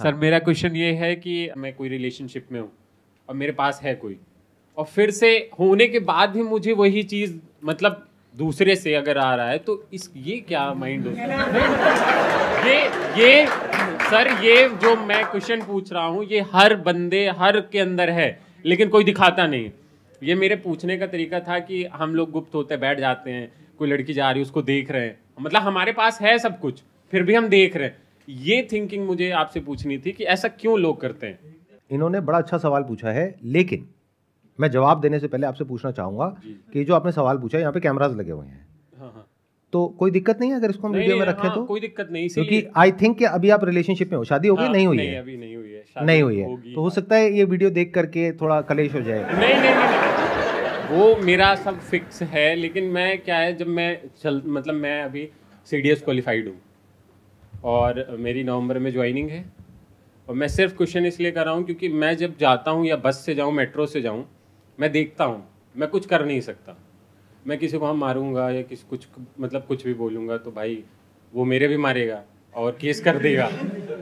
Sir, मेरा question ये है कि मैं कोई रिलेशनशिप में हूँ और मेरे पास है कोई, और फिर से होने के बाद भी मुझे वही चीज़ मतलब दूसरे से अगर आ रहा है तो इस, ये क्या माइंड होता ये ये, सर, ये जो मैं क्वेश्चन पूछ रहा हूँ, ये हर बंदे हर के अंदर है, लेकिन कोई दिखाता नहीं। ये मेरे पूछने का तरीका था कि हम लोग गुप्त होते बैठ जाते हैं, कोई लड़की जा रही है, उसको देख रहे हैं। मतलब हमारे पास है सब कुछ, फिर भी हम देख रहे हैं। ये थिंकिंग मुझे आपसे पूछनी थी कि ऐसा क्यों लोग करते हैं? इन्होंने बड़ा अच्छा सवाल पूछा है लेकिन मैं जवाब देने से पहले आपसे पूछना चाहूँगा कि जो आपने सवाल पूछा यहाँ पे कैमराज लगे हुए हैं। हाँ हाँ। तो कोई दिक्कत नहीं है अगर इसको हम वीडियो में रखें हाँ, तो? कोई दिक्कत नहीं क्योंकि आई थिंक कि अभी आप रिलेशनशिप में हो शादी हो गई हाँ, नहीं हुई नहीं है। अभी नहीं हुई है नहीं हुई है। तो हो सकता है ये वीडियो देख करके थोड़ा कलेश हो जाए। नहीं नहीं नहीं नहीं। वो मेरा सब फिक्स है लेकिन मैं क्या है जब मैं चल मतलब मैं अभी सी डी एस क्वालिफाइड हूँ। और मेरी नवंबर में ज्वाइनिंग है। और मैं सिर्फ़ क्वेश्चन इसलिए कर रहा हूँ क्योंकि मैं जब जाता हूँ या बस से जाऊँ मेट्रो से जाऊँ, मैं देखता हूँ। मैं कुछ कर नहीं सकता। मैं किसी को हम मारूँगा या किसी कुछ मतलब कुछ भी बोलूँगा तो भाई, वो मेरे भी मारेगा और केस कर देगा।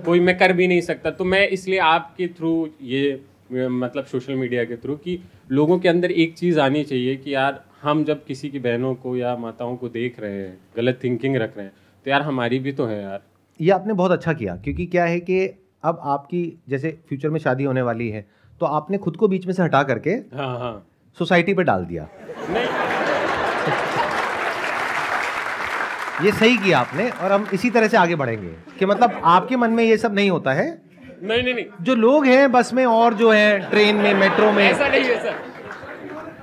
कोई मैं कर भी नहीं सकता। तो मैं इसलिए आपके थ्रू ये मतलब सोशल मीडिया के थ्रू कि लोगों के अंदर एक चीज़ आनी चाहिए कि यार, हम जब किसी की बहनों को या माताओं को देख रहे हैं, गलत थिंकिंग रख रहे हैं तो यार हमारी भी तो है यार। ये आपने बहुत अच्छा किया क्योंकि क्या है कि अब आपकी जैसे फ्यूचर में शादी होने वाली है तो आपने खुद को बीच में से हटा करके हाँ हाँ। सोसाइटी पे डाल दिया। नहीं। ये सही किया आपने और हम इसी तरह से आगे बढ़ेंगे कि मतलब आपके मन में ये सब नहीं होता है। नहीं नहीं नहीं। जो लोग हैं बस में और जो है ट्रेन में मेट्रो में ऐसा नहीं है सर।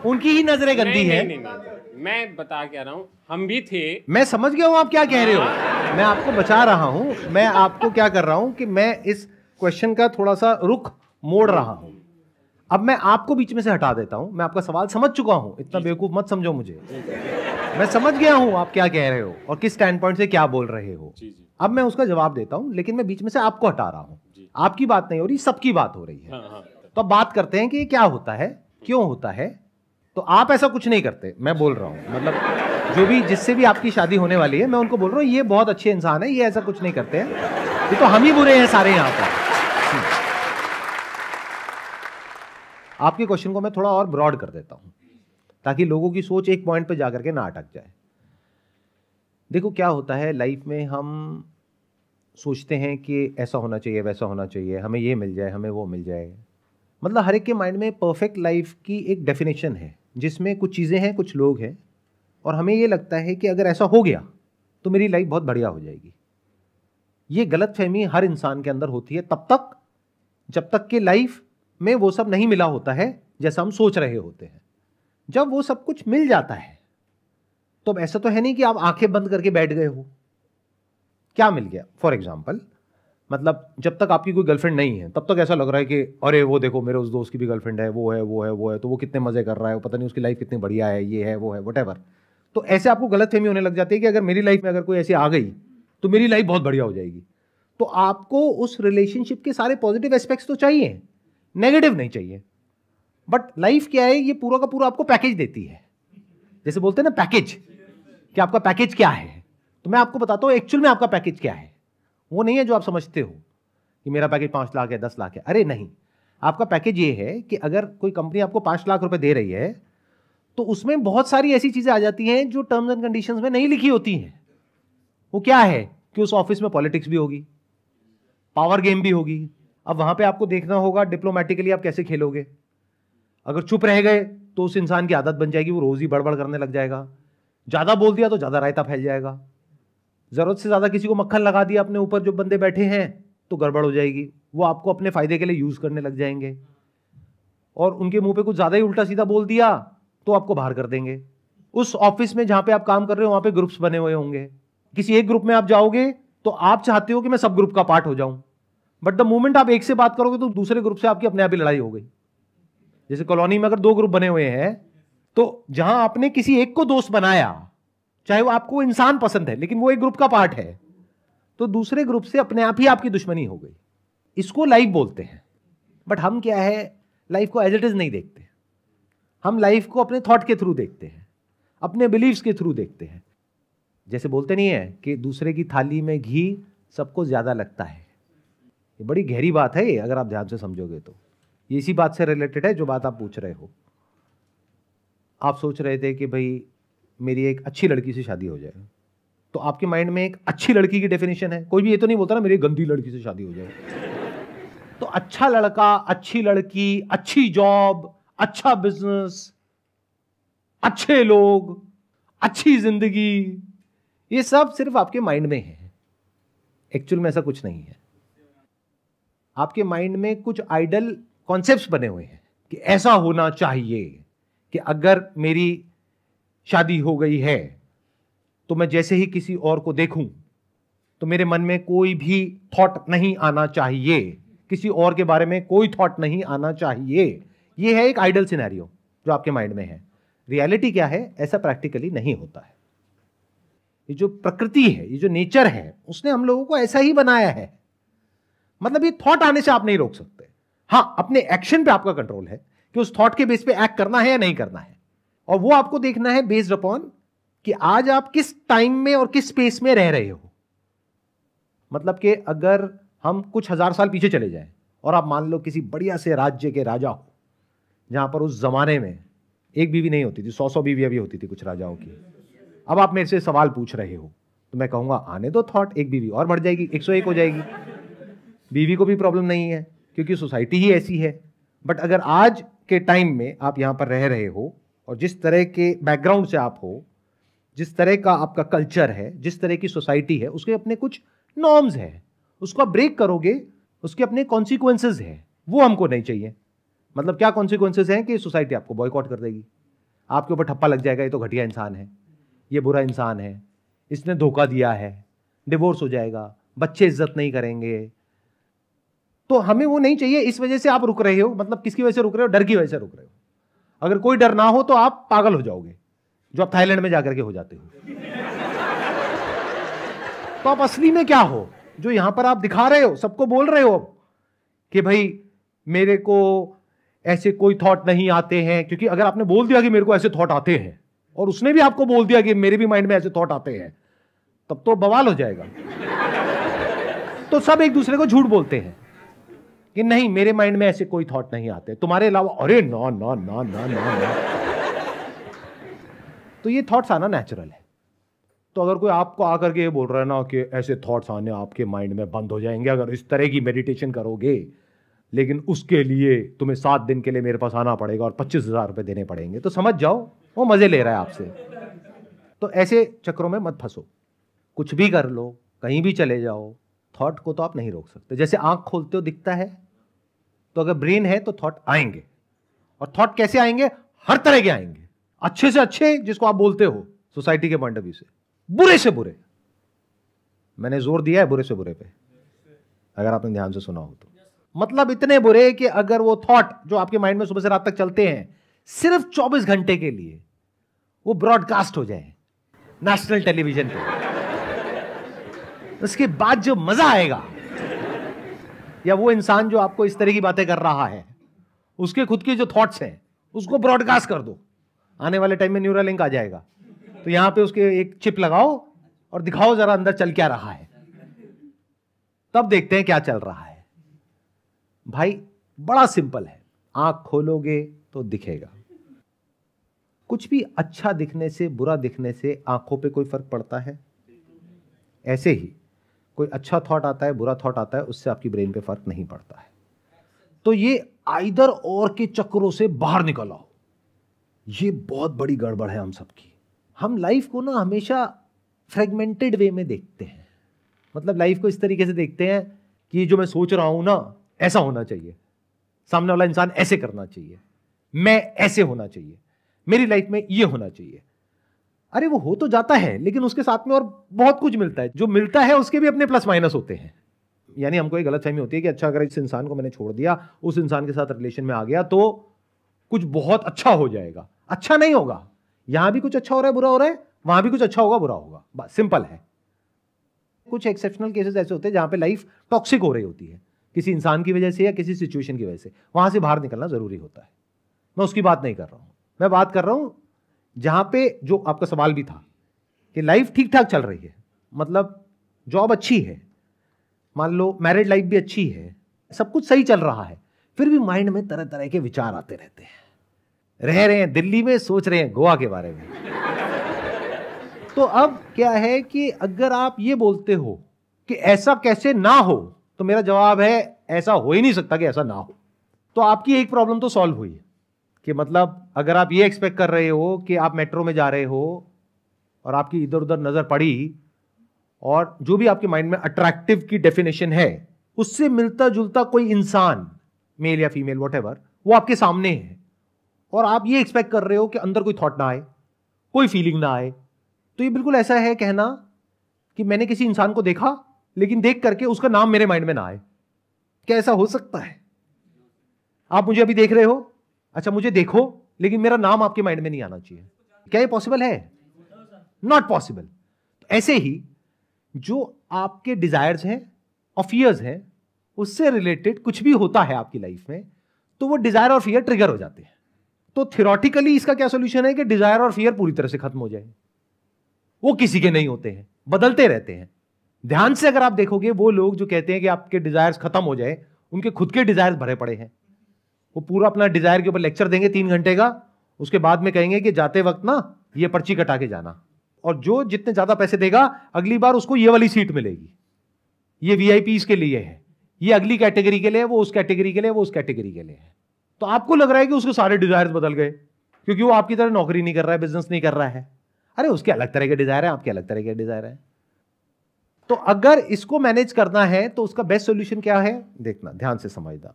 उनकी ही नज़रें गंदी नहीं, है। नहीं, नहीं, नहीं। नहीं, मैं बता क्या रहा हूँ हम भी थे। मैं समझ गया हूँ आप क्या कह रहे हो। मैं आपको बचा रहा हूँ। मैं आपको क्या कर रहा हूँ कि मैं इस क्वेश्चन का थोड़ा सा रुख मोड़ रहा हूँ। अब मैं आपको बीच में से हटा देता हूँ। मैं आपका सवाल समझ चुका हूँ। इतना बेवकूफ़ मत समझो मुझे। मैं समझ गया हूँ आप क्या कह रहे हो और किस स्टैंड पॉइंट से क्या बोल रहे हो। जी जी। अब मैं उसका जवाब देता हूँ लेकिन मैं बीच में से आपको हटा रहा हूँ। आपकी बात नहीं हो रही सबकी बात हो रही है। हाँ हाँ। तो अब बात करते हैं कि ये क्या होता है क्यों होता है तो आप ऐसा कुछ नहीं करते, मैं बोल रहा हूँ। मतलब जो भी, जिससे भी आपकी शादी होने वाली है, मैं उनको बोल रहा हूँ, ये बहुत अच्छे इंसान है, ये ऐसा कुछ नहीं करते हैं। ये तो हम ही बुरे हैं सारे यहाँ पर। हम्म। आपके क्वेश्चन को मैं थोड़ा और ब्रॉड कर देता हूँ, ताकि लोगों की सोच एक पॉइंट पर जाकर के ना अटक जाए। देखो, क्या होता है लाइफ में हम सोचते हैं कि ऐसा होना चाहिए, वैसा होना चाहिए, हमें ये मिल जाए, हमें वो मिल जाए। मतलब हर एक के माइंड में परफेक्ट लाइफ की एक डेफिनेशन है। जिसमें कुछ चीज़ें हैं, कुछ लोग हैं, और हमें ये लगता है कि अगर ऐसा हो गया तो मेरी लाइफ बहुत बढ़िया हो जाएगी। ये गलत फहमी हर इंसान के अंदर होती है, तब तक, जब तक कि लाइफ में वो सब नहीं मिला होता है, जैसा हम सोच रहे होते हैं। जब वो सब कुछ मिल जाता है तो ऐसा तो है नहीं कि आप आँखें बंद करके बैठ गए हो। क्या मिल गया? फॉर एग्ज़ाम्पल मतलब जब तक आपकी कोई गर्लफ्रेंड नहीं है, तब तक ऐसा लग रहा है कि, अरे, वो देखो, मेरे उस दोस्त की भी गर्लफ्रेंड है, वो है वो है वो है तो वो कितने मज़े कर रहा है पता नहीं उसकी लाइफ कितनी बढ़िया है, ये है, वो है वट तो ऐसे आपको गलत फहमी होने लग जाती है कि अगर मेरी लाइफ में अगर कोई ऐसी आ गई तो मेरी लाइफ बहुत बढ़िया हो जाएगी। तो आपको उस रिलेशनशिप के सारे पॉजिटिव एस्पेक्ट्स तो चाहिए नेगेटिव नहीं चाहिए। बट लाइफ क्या है, ये पूरा का पूरा आपको पैकेज देती है। जैसे बोलते हैं ना पैकेज कि आपका पैकेज क्या है। तो मैं आपको बताता हूँ एक्चुअल में आपका पैकेज क्या है। वो नहीं है जो आप समझते हो कि मेरा पैकेज पाँच लाख है, दस लाख है। अरे नहीं, आपका पैकेज ये है कि अगर कोई कंपनी आपको पाँच लाख रुपए दे रही है तो उसमें बहुत सारी ऐसी चीज़ें आ जाती हैं जो टर्म्स एंड कंडीशंस में नहीं लिखी होती हैं। वो क्या है कि उस ऑफ़िस में पॉलिटिक्स भी होगी पावर गेम भी होगी। अब वहाँ पे आपको देखना होगा डिप्लोमेटिकली आप कैसे खेलोगे। अगर चुप रह गए तो उस इंसान की आदत बन जाएगी, वो रोज ही बड़बड़ करने लग जाएगा। ज़्यादा बोल दिया तो ज़्यादा रायता फैल जाएगा। ज़रूरत से ज़्यादा किसी को मक्खन लगा दिया अपने ऊपर जो बंदे बैठे हैं तो गड़बड़ हो जाएगी। वो आपको अपने फ़ायदे के लिए यूज़ करने लग जाएँगे। और उनके मुँह पे कुछ ज़्यादा ही उल्टा सीधा बोल दिया तो आपको बाहर कर देंगे। उस ऑफ़िस में जहाँ पे आप काम कर रहे हो, वहाँ पे ग्रुप्स बने हुए होंगे। किसी एक ग्रुप में आप जाओगे तो आप चाहते हो कि मैं सब ग्रुप का पार्ट हो जाऊँ। बट द मोमेंट आप एक से बात करोगे तो दूसरे ग्रुप से आपकी अपने आप ही लड़ाई हो गई। जैसे कॉलोनी में अगर दो ग्रुप बने हुए हैं तो जहाँ आपने किसी एक को दोस्त बनाया चाहे वो आपको इंसान पसंद है, लेकिन वो एक ग्रुप का पार्ट है। तो दूसरे ग्रुप से अपने आप ही आपकी दुश्मनी हो गई। इसको लाइफ बोलते हैं। बट हम क्या है, लाइफ को एज इट इज़ नहीं देखते। हम लाइफ को अपने थॉट के थ्रू देखते हैं। अपने बिलीव्स के थ्रू देखते हैं। जैसे बोलते नहीं है कि दूसरे की थाली में घी सबको ज़्यादा लगता है। ये बड़ी गहरी बात है ये, अगर आप ध्यान से समझोगे तो। ये इसी बात से रिलेटेड है जो बात आप पूछ रहे हो। आप सोच रहे थे कि भाई मेरी एक अच्छी लड़की से शादी हो जाए। तो आपके माइंड में एक अच्छी लड़की की डेफिनेशन है। कोई भी ये तो नहीं बोलता ना, मेरी गंदी लड़की से शादी हो जाए। तो अच्छा लड़का, अच्छी लड़की, अच्छी जॉब अच्छा बिज़नेस अच्छे लोग, अच्छी ज़िंदगी, ये सब सिर्फ़ आपके माइंड में है। एक्चुअल में ऐसा कुछ नहीं है। आपके माइंड में कुछ आइडल कॉन्सेप्ट्स बने हुए हैं कि ऐसा होना चाहिए कि अगर मेरी शादी हो गई है तो मैं जैसे ही किसी और को देखूँ तो मेरे मन में कोई भी थॉट नहीं आना चाहिए। किसी और के बारे में कोई थॉट नहीं आना चाहिए। यह है एक आइडल सिनेरियो जो आपके माइंड में है। रियलिटी क्या है? ऐसा प्रैक्टिकली नहीं होता है। ये जो प्रकृति है, ये जो नेचर है, उसने हम लोगों को ऐसा ही बनाया है। मतलब ये थॉट आने से आप नहीं रोक सकते। हाँ अपने एक्शन पे आपका कंट्रोल है कि उस थॉट के बेस पे एक्ट करना है या नहीं करना है। और वो आपको देखना है बेस्ड अपॉन कि आज आप किस टाइम में और किस स्पेस में रह रहे हो। मतलब कि अगर हम कुछ हज़ार साल पीछे चले जाएँ और आप मान लो किसी बढ़िया से राज्य के राजा हो, जहाँ पर उस जमाने में एक बीवी नहीं होती थी सौ सौ बीवियाँ भी होती थी कुछ राजाओं की। अब आप मेरे से सवाल पूछ रहे हो तो मैं कहूँगा, आने दो थॉट एक बीवी और बढ़ जाएगी, एक सौ एक हो जाएगी। बीवी को भी प्रॉब्लम नहीं है, क्योंकि सोसाइटी ही ऐसी है। बट अगर आज के टाइम में आप यहाँ पर रह रहे हो और जिस तरह के बैकग्राउंड से आप हो, जिस तरह का आपका कल्चर है, जिस तरह की सोसाइटी है, उसके अपने कुछ नॉर्म्स हैं। उसको आप ब्रेक करोगे, उसके अपने कॉन्सिक्वेंसेज है। वो हमको नहीं चाहिए। मतलब क्या कॉन्सिक्वेंसेज हैं कि सोसाइटी आपको बॉयकॉट कर देगी? आपके ऊपर ठप्पा लग जाएगा, ये तो घटिया इंसान है, ये बुरा इंसान है, इसने धोखा दिया है डिवोर्स हो जाएगा, बच्चे इज़्ज़त नहीं करेंगे। तो हमें वो नहीं चाहिए, इस वजह से आप रुक रहे हो मतलब किसकी वजह से रुक रहे हो? डर की वजह से रुक रहे हो। अगर कोई डर ना हो तो आप पागल हो जाओगे, जो आप थाईलैंड में जाकर के हो जाते हो। तो आप असली में क्या हो? जो यहाँ पर आप दिखा रहे हो, सबको बोल रहे हो कि भाई, मेरे को ऐसे कोई थॉट नहीं आते हैं, क्योंकि अगर आपने बोल दिया कि मेरे को ऐसे थॉट आते हैं, और उसने भी आपको बोल दिया कि मेरे भी माइंड में ऐसे थॉट आते हैं, तब तो बवाल हो जाएगा। तो सब एक दूसरे को झूठ बोलते हैं। कि नहीं, मेरे माइंड में ऐसे कोई थॉट नहीं आते। तुम्हारे अलावा, अरे ना ना ना ना ना ना। तो ये थॉट्स आना नेचुरल है। तो अगर कोई आपको आकर के ये बोल रहा है ना कि ऐसे थॉट्स आने आपके माइंड में बंद हो जाएँगे, अगर इस तरह की मेडिटेशन करोगे, लेकिन उसके लिए तुम्हें सात दिन के लिए मेरे पास आना पड़ेगा और पच्चीस हज़ार रुपये देने पड़ेंगे तो समझ जाओ, वो मज़े ले रहा है आपसे। तो ऐसे चक्रों में मत फंसो। कुछ भी कर लो, कहीं भी चले जाओ थॉट को तो आप नहीं रोक सकते। जैसे आँख खोलते हो, दिखता है तो अगर ब्रेन है तो थॉट आएँगे। और थॉट कैसे आएँगे? हर तरह के आएँगे। अच्छे से अच्छे, जिसको आप बोलते हो सोसाइटी के पॉइंट ऑफ़ व्यू से। बुरे से बुरे। मैंने ज़ोर दिया है बुरे से बुरे पे। अगर आपने ध्यान से सुना हो तो। मतलब इतने बुरे कि अगर वो थॉट जो आपके माइंड में सुबह से रात तक चलते हैं, सिर्फ़ 24 घंटे के लिए, वो ब्रॉडकास्ट हो जाए। नेशनल टेलीविज़न पे। उसके बाद जो मज़ा आएगा या वो इंसान जो आपको इस तरह की बातें कर रहा है, उसके खुद के जो थॉट्स हैं, उसको ब्रॉडकास्ट कर दो। आने वाले टाइम में न्यूरा लिंक आ जाएगा। तो यहाँ पे उसके एक चिप लगाओ और दिखाओ जरा अंदर चल क्या रहा है। तब देखते हैं क्या चल रहा है। भाई, बड़ा सिंपल है। आँख खोलोगे तो दिखेगा। कुछ भी अच्छा दिखने से, बुरा दिखने से आँखों पे कोई फ़र्क पड़ता है? ऐसे ही। कोई अच्छा थॉट आता है, बुरा थॉट आता है, उससे आपकी ब्रेन पे फ़र्क नहीं पड़ता है। तो ये आइदर और के चक्रों से बाहर निकल आओ। ये बहुत बड़ी गड़बड़ है हम सबकी। हम लाइफ को ना हमेशा फ्रेगमेंटेड वे में देखते हैं। मतलब लाइफ को इस तरीके से देखते हैं कि जो मैं सोच रहा हूँ ना, ऐसा होना चाहिए। सामने वाला इंसान ऐसे करना चाहिए। मैं ऐसे होना चाहिए। मेरी लाइफ में ये होना चाहिए। अरे वो हो तो जाता है, लेकिन उसके साथ में और बहुत कुछ मिलता है। जो मिलता है, उसके भी अपने प्लस माइनस होते हैं। यानी हमको एक गलत फहमी होती है कि अच्छा अगर इस इंसान को मैंने छोड़ दिया, उस इंसान के साथ रिलेशन में आ गया तो कुछ बहुत अच्छा हो जाएगा। अच्छा नहीं होगा। यहाँ भी कुछ अच्छा हो रहा है, बुरा हो रहा है, वहाँ भी कुछ अच्छा होगा, बुरा होगा। सिंपल है। कुछ एक्सेप्शनल केसेस ऐसे होते हैं जहाँ पे लाइफ टॉक्सिक हो रही होती है। किसी इंसान की वजह से या किसी सिचुएशन की वजह से। वहाँ से बाहर निकलना ज़रूरी होता है। मैं उसकी बात नहीं कर रहा हूँ। मैं बात कर रहा हूँ जहाँ पे जो आपका सवाल भी था कि लाइफ ठीक ठाक चल रही है मतलब जॉब अच्छी है, मान लो मैरिड लाइफ भी अच्छी है, सब कुछ सही चल रहा है, फिर भी माइंड में तरह तरह के विचार आते रहते हैं। रह रहे हैं, दिल्ली में सोच रहे हैं, गोवा के बारे में। तो अब क्या है कि अगर आप ये बोलते हो कि ऐसा कैसे ना हो तो मेरा जवाब है, ऐसा हो ही नहीं सकता कि ऐसा ना हो। तो आपकी एक प्रॉब्लम तो सॉल्व हुई कि मतलब अगर आप ये एक्सपेक्ट कर रहे हो कि आप मेट्रो में जा रहे हो और आपकी इधर उधर नज़र पड़ी और जो भी आपके माइंड में अट्रैक्टिव की डेफिनेशन है, उससे मिलता जुलता कोई इंसान मेल या फीमेल वट वो आपके सामने है। और आप ये एक्सपेक्ट कर रहे हो कि अंदर कोई थॉट ना आए, कोई फीलिंग ना आए। तो ये बिल्कुल ऐसा है कहना कि मैंने किसी इंसान को देखा, लेकिन देख करके उसका नाम मेरे माइंड में ना आए। क्या ऐसा हो सकता है? आप मुझे अभी देख रहे हो? अच्छा मुझे देखो, लेकिन मेरा नाम आपके माइंड में नहीं आना चाहिए। क्या ये पॉसिबल है? नॉट पॉसिबल ऐसे ही, जो आपके डिजायर्स हैं, और फियर्स हैं, उससे रिलेटेड कुछ भी होता है आपकी लाइफ में तो वो डिज़ायर और फियर ट्रिगर हो जाते हैं। तो थियोरटिकली इसका क्या सोल्यूशन है कि डिज़ायर और फियर पूरी तरह से खत्म हो जाए। वो किसी के नहीं होते हैं, बदलते रहते हैं। ध्यान से अगर आप देखोगे, वो लोग जो कहते हैं कि आपके डिजायर्स खत्म हो जाए, उनके खुद के डिजायर्स भरे पड़े हैं। वो पूरा अपना डिज़ायर के ऊपर लेक्चर देंगे तीन घंटे का, उसके बाद में कहेंगे कि जाते वक्त ना ये पर्ची कटा के जाना। और जो जितने ज़्यादा पैसे देगा, अगली बार उसको ये वाली सीट मिलेगी। ये वी के लिए है। ये अगली कैटेगरी के लिए वो उस कैटेगरी के लिए वो उस कैटेगरी के लिए है। तो आपको लग रहा है कि उसके सारे डिज़ायर बदल गए, क्योंकि वो आपकी तरह नौकरी नहीं कर रहा है बिज़नेस नहीं कर रहा है। अरे, उसके अलग तरह के डिज़ायर है, आपके अलग तरह के डिज़ायर है। तो अगर इसको मैनेज करना है तो उसका बेस्ट सोल्यूशन क्या है? देखना, ध्यान से समझना।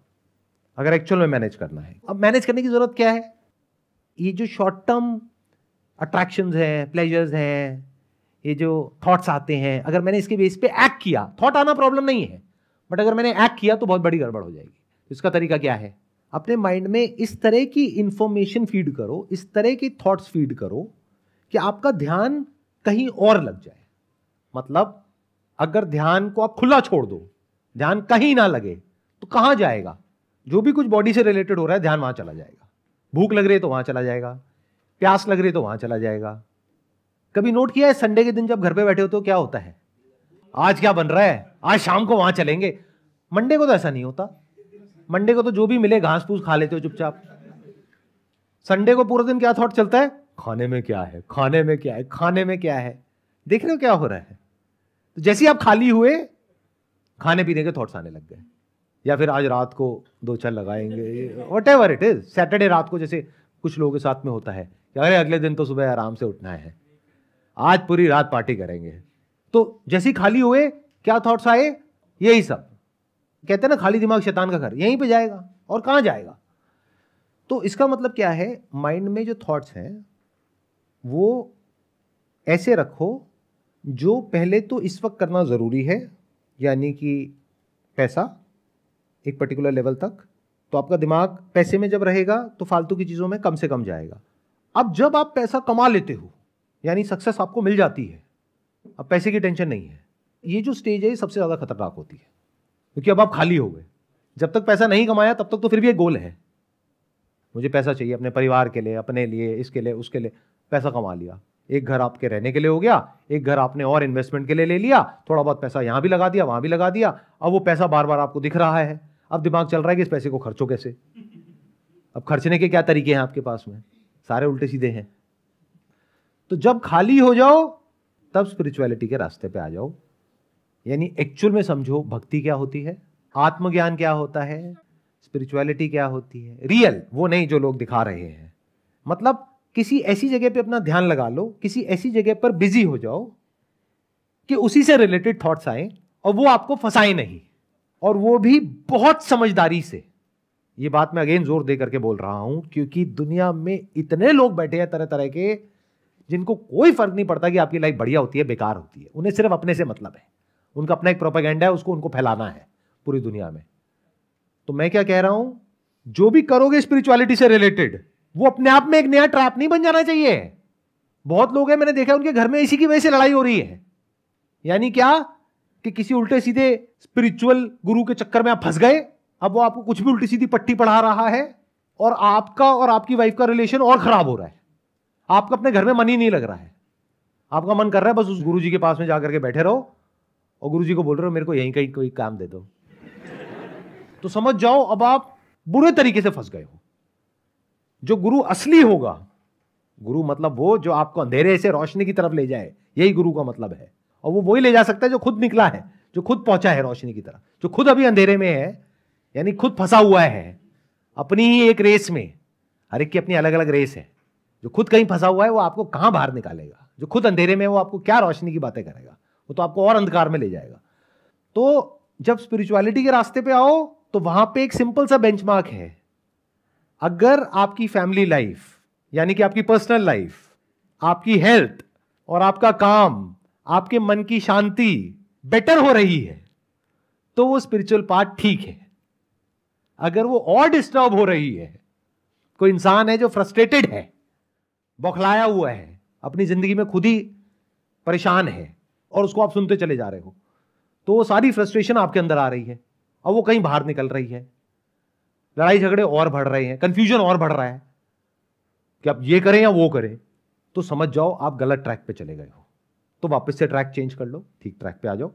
अगर एक्चुअल में मैनेज करना है। अब मैनेज करने की ज़रूरत क्या है? ये जो शॉर्ट टर्म अट्रैक्शन है प्लेजर्स हैं, ये जो थॉट्स आते हैं, अगर मैंने इसके बेस पे एक्ट किया थॉट आना प्रॉब्लम नहीं है बट अगर मैंने एक्ट किया तो बहुत बड़ी गड़बड़ हो जाएगी। इसका तरीका क्या है? अपने माइंड में इस तरह की इंफॉर्मेशन फ़ीड करो, इस तरह की थॉट्स फ़ीड करो कि आपका ध्यान कहीं और लग जाए। मतलब अगर ध्यान को आप खुला छोड़ दो, ध्यान कहीं ना लगे तो कहाँ जाएगा? जो भी कुछ बॉडी से रिलेटेड हो रहा है, ध्यान वहाँ चला जाएगा। भूख लग रही है तो वहाँ चला जाएगा। प्यास लग रही है तो वहाँ चला जाएगा। कभी नोट किया है संडे के दिन जब घर पे बैठे हो तो क्या होता है? आज क्या बन रहा है? आज शाम को वहाँ चलेंगे। मंडे को तो ऐसा नहीं होता। मंडे को तो जो भी मिले, घास फूस खा लेते हो चुपचाप। संडे को पूरा दिन क्या थॉट चलता है? खाने में क्या है? खाने में क्या है? खाने में क्या है? देख रहे हो क्या हो रहा है? तो जैसे ही आप खाली हुए, खाने पीने के थॉट्स आने लग गए। या फिर आज रात को दो चार लगाएँगे whatever it is Saturday रात को जैसे कुछ लोगों के साथ में होता है कि अरे अगले दिन तो सुबह आराम से उठना है, आज पूरी रात पार्टी करेंगे। तो जैसे खाली हुए, क्या थॉट्स आए? यही सब। कहते हैं ना, खाली दिमाग शैतान का घर, यहीं पे जाएगा और कहाँ जाएगा? तो इसका मतलब क्या है? माइंड में जो थॉट्स हैं, वो ऐसे रखो जो पहले तो इस वक्त करना ज़रूरी है, यानी कि पैसा एक पर्टिकुलर लेवल तक तो आपका दिमाग पैसे में जब रहेगा तो फालतू की चीज़ों में कम से कम जाएगा। अब जब आप पैसा कमा लेते हो, यानी सक्सेस आपको मिल जाती है, अब पैसे की टेंशन नहीं है। ये जो स्टेज है, ये सबसे ज़्यादा खतरनाक होती है, क्योंकि अब आप खाली हो गए। जब तक पैसा नहीं कमाया, तब तक तो फिर भी एक गोल है। मुझे पैसा चाहिए अपने परिवार के लिए, अपने लिए, इसके लिए, उसके लिए। पैसा कमा लिया। एक घर आपके रहने के लिए हो गया, एक घर आपने और इन्वेस्टमेंट के लिए ले लिया, थोड़ा बहुत पैसा यहाँ भी लगा दिया, वहाँ भी लगा दिया। अब वो पैसा बार बार आपको दिख रहा है। अब दिमाग चल रहा है कि इस पैसे को खर्चो कैसे? अब खर्चने के क्या तरीके हैं आपके पास में? सारे उल्टे सीधे हैं। तो जब खाली हो जाओ, तब स्पिरिचुअलिटी के रास्ते पे आ जाओ। यानी एक्चुअल में समझो भक्ति क्या होती है, आत्मज्ञान क्या होता है स्पिरिचुअलिटी क्या होती है। रियल वो नहीं जो लोग दिखा रहे हैं। मतलब किसी ऐसी जगह पे अपना ध्यान लगा लो, किसी ऐसी जगह पर बिज़ी हो जाओ कि उसी से रिलेटेड थॉट्स आए और वो आपको फंसाए नहीं। और वो भी बहुत समझदारी से। ये बात मैं अगेन ज़ोर दे करके बोल रहा हूँ, क्योंकि दुनिया में इतने लोग बैठे हैं तरह तरह के, जिनको कोई फ़र्क नहीं पड़ता कि आपकी लाइफ बढ़िया होती है, बेकार होती है। उन्हें सिर्फ़ अपने से मतलब है। उनका अपना एक प्रोपागेंडा है, उसको उनको फैलाना है पूरी दुनिया में। तो मैं क्या कह रहा हूँ? जो भी करोगे स्पिरिचुअलिटी से रिलेटेड वो अपने आप में एक नया ट्रैप नहीं बन जाना चाहिए। बहुत लोग हैं, मैंने देखा उनके घर में इसी की वजह से लड़ाई हो रही है। यानी क्या? कि किसी उल्टे सीधे स्पिरिचुअल गुरु के चक्कर में आप फंस गए, अब वो आपको कुछ भी उल्टी सीधी पट्टी पढ़ा रहा है और आपका और आपकी वाइफ का रिलेशन और खराब हो रहा है। आपका अपने घर में मन ही नहीं लग रहा है। आपका मन कर रहा है, बस उस गुरु के पास में जाकर के बैठे रहो और गुरु को बोल रहे हो, मेरे को यहीं कहीं कोई काम दे दो। तो समझ जाओ, अब आप बुरे तरीके से फंस गए हो। जो गुरु असली होगा, गुरु मतलब वो जो आपको अंधेरे से रोशनी की तरफ़ ले जाए, यही गुरु का मतलब है। और वो वही ले जा सकता है जो खुद निकला है, जो खुद पहुँचा है रोशनी की तरफ़ जो खुद अभी अंधेरे में है, यानी खुद फंसा हुआ है, अपनी ही एक रेस में, हर एक की अपनी अलग अलग रेस है, जो खुद कहीं फंसा हुआ है, वो आपको कहाँ बाहर निकालेगा? जो खुद अंधेरे में है, वो आपको क्या रोशनी की बातें करेगा? वो तो आपको और अंधकार में ले जाएगा। तो जब स्पिरिचुअलिटी के रास्ते पे आओ तो वहाँ पे एक सिंपल सा बेंचमार्क है। अगर आपकी फैमिली लाइफ यानी कि आपकी पर्सनल लाइफ आपकी हेल्थ और आपका काम आपके मन की शांति बेटर हो रही है तो वो स्पिरिचुअल पार्ट ठीक है। अगर वो और डिस्टर्ब हो रही है, कोई इंसान है जो फ्रस्ट्रेटेड है, बौखलाया हुआ है, अपनी ज़िंदगी में खुद ही परेशान है, और उसको आप सुनते चले जा रहे हो तो वो सारी फ्रस्ट्रेशन आपके अंदर आ रही है, और वो कहीं बाहर निकल रही है। लड़ाई झगड़े और बढ़ रहे हैं कंफ्यूजन और बढ़ रहा है, कि आप ये करें या वो करें तो समझ जाओ आप गलत ट्रैक पे चले गए हो। तो वापस से ट्रैक चेंज कर लो। ठीक ट्रैक पे आ जाओ।